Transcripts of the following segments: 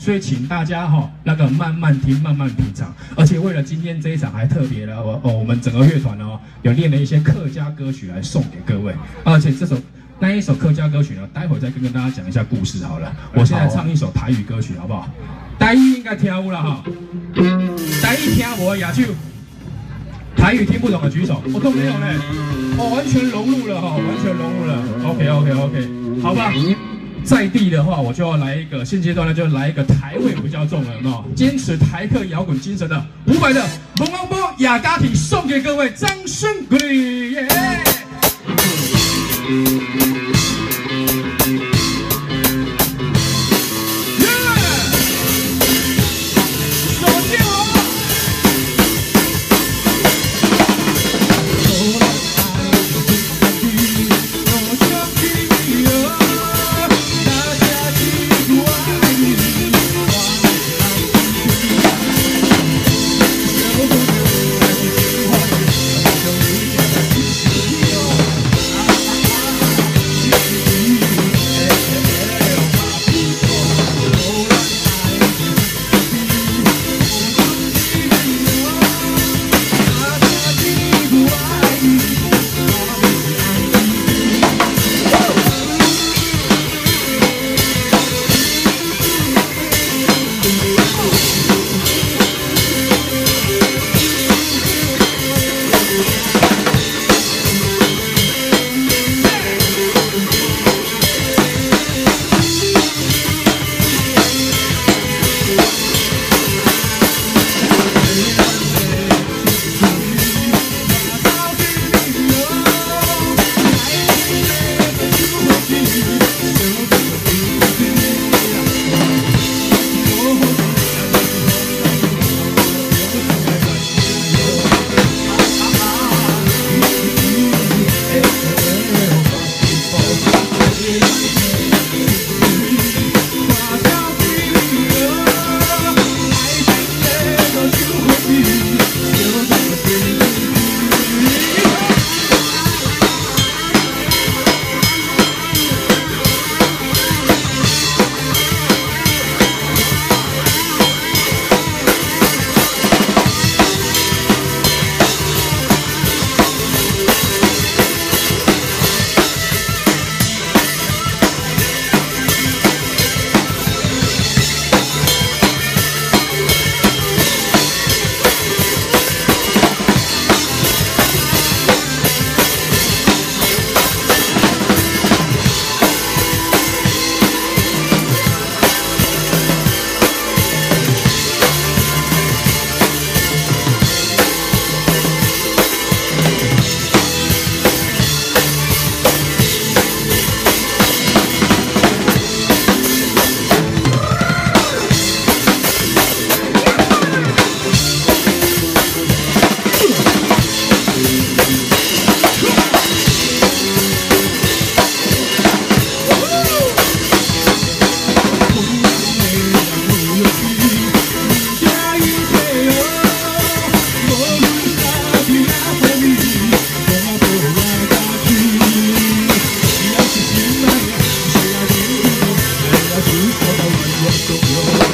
所以请大家哈那个慢慢听，慢慢品尝。而且为了今天这一场还特别的，我哦我们整个乐团哦有练了一些客家歌曲来送给各位，而且这首那一首客家歌曲呢，待会再跟跟大家讲一下故事好了。我现在唱一首台语歌曲好不好？台语应该听有了哈，台语听我亚秋。台语听不懂的举手，我都没有嘞，哦，完全融入了哈，完全融入了。OK OK OK，好吧。在地的话，我就要来一个，现阶段呢就来一个台味比较重的，有没有？坚持台客摇滚精神的五百的蒙蒙波雅嘎体送给各位，掌声鼓励！耶！Yo.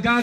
God